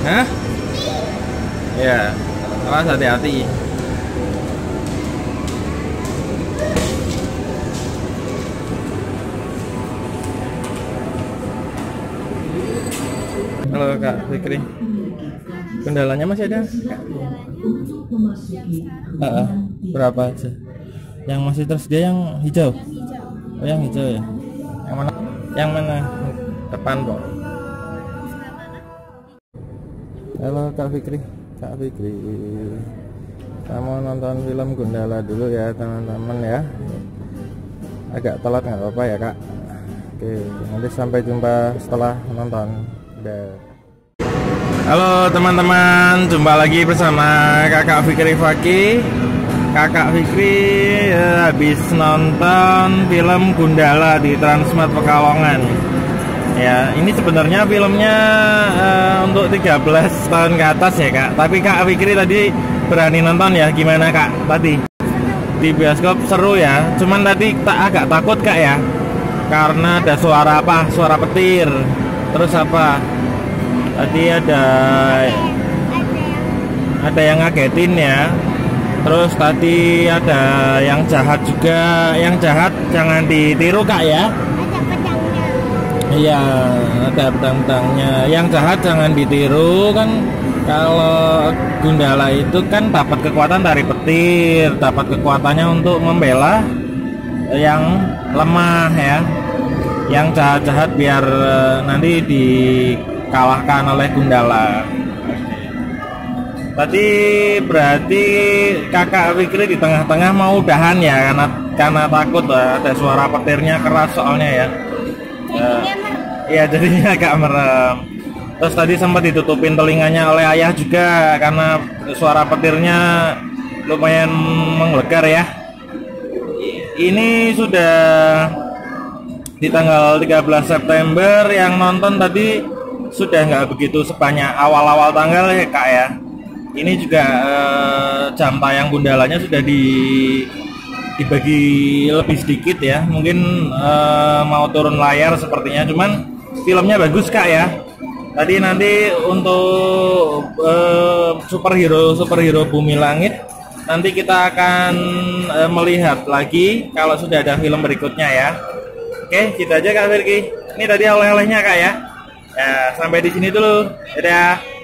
Hah? Ya, awas hati-hati. Halo Kak Fikri. Kendalanya masih ada? Uh, berapa aja? Yang masih tersedia yang hijau? Oh yang hijau ya? Yang mana? Yang mana? Depan kok. Halo Kak Fikri. Kak Fikri. Kita mau nonton film Gundala dulu ya teman-teman ya. Agak telat nggak apa-apa ya Kak. Oke, nanti sampai jumpa setelah nonton. Udah. Halo teman-teman, jumpa lagi bersama Kakak Fikri Faki. Kakak Fikri ya, habis nonton film Gundala di Transmart Pekalongan. Ya, ini sebenarnya filmnya uh, untuk 13 tahun ke atas ya kak. Tapi Kak Fikri tadi berani nonton ya, gimana kak tadi? Di bioskop seru ya, cuman tadi tak agak takut kak ya, karena ada suara apa? Suara petir. Terus apa? Tadi ada ada yang ngagetin ya. Terus tadi ada yang jahat juga. Yang jahat jangan ditiru kak ya. Iya, ada pedang-pedangnya. Yang jahat jangan ditiru kan. Kalau Gundala itu kan dapat kekuatan dari petir, dapat kekuatannya untuk membela yang lemah ya. Yang jahat-jahat biar eh, nanti dikalahkan oleh Gundala. Tadi berarti kakak Fikri di tengah-tengah mau udahan ya karena karena takut eh, ada suara petirnya keras soalnya ya. Iya jadinya agak merem. Terus tadi sempat ditutupin telinganya oleh ayah juga karena suara petirnya lumayan menggelegar ya. Ini sudah di tanggal 13 September yang nonton tadi sudah nggak begitu sebanyak awal-awal tanggal ya kak ya. Ini juga eh, jam tayang gundalanya sudah di dibagi lebih sedikit ya. Mungkin eh, mau turun layar sepertinya, cuman filmnya bagus kak ya. Tadi nanti untuk eh, superhero superhero Bumi Langit nanti kita akan eh, melihat lagi kalau sudah ada film berikutnya ya. Oke, kita aja Kak Firki. Ini tadi oleh-olehnya Kak ya. Ya, sampai di sini dulu. Dadah.